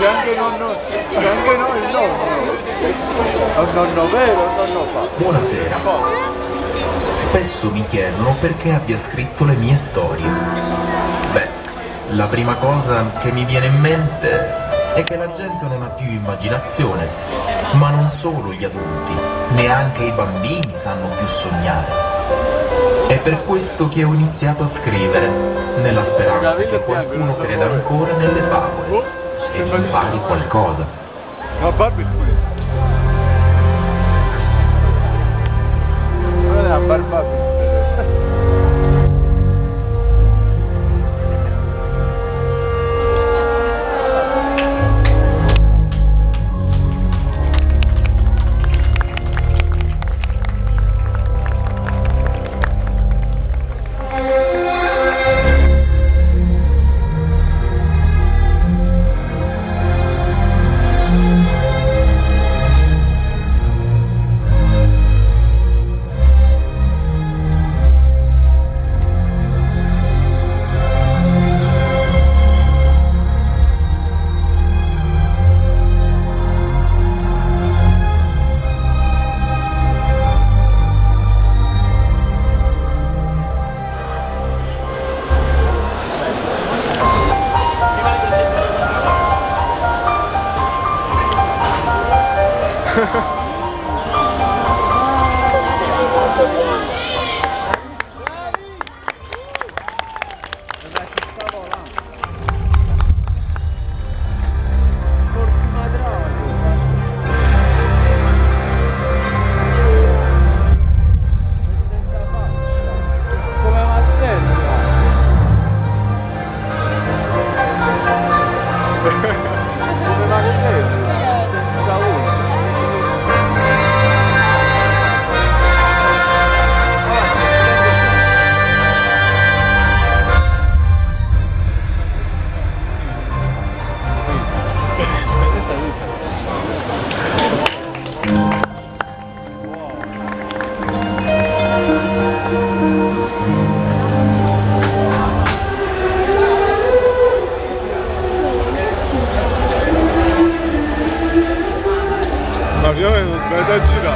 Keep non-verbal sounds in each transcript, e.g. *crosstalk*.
c'è anche nonno, c'è anche no, il nonno. È un nonno vero, un nonno fatto. Buonasera. Spesso mi chiedono perché abbia scritto le mie storie. Beh, la prima cosa che mi viene in mente è che la gente non ha più immaginazione, ma non solo gli adulti, neanche i bambini sanno più sognare. È per questo che ho iniziato a scrivere, nella speranza che qualcuno creda ancora nelle favole e impari qualcosa. Ha ha ha. 难再去的。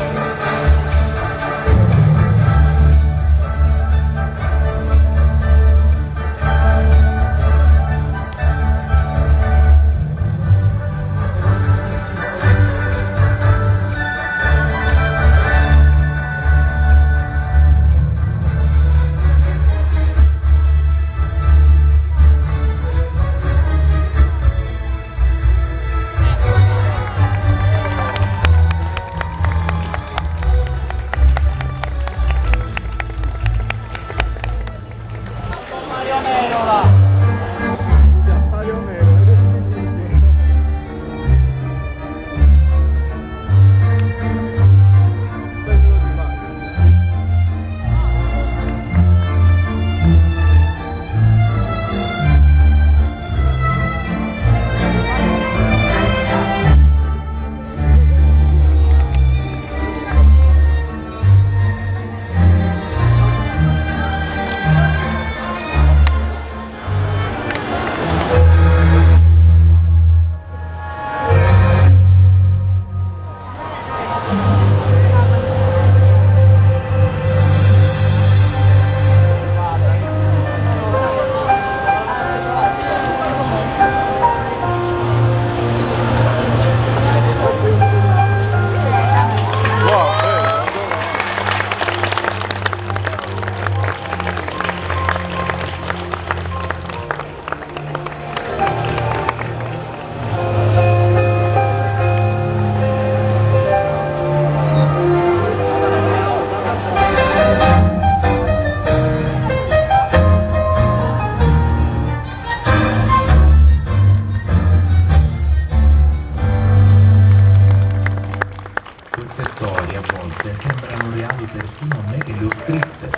Storie a volte sembrano reali persino a me che le ho scritte.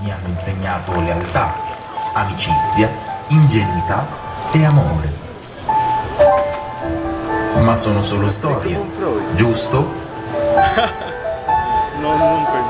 Mi hanno insegnato lealtà, amicizia, ingenuità e amore. Ma sono solo storie, giusto? *laughs* Non, non.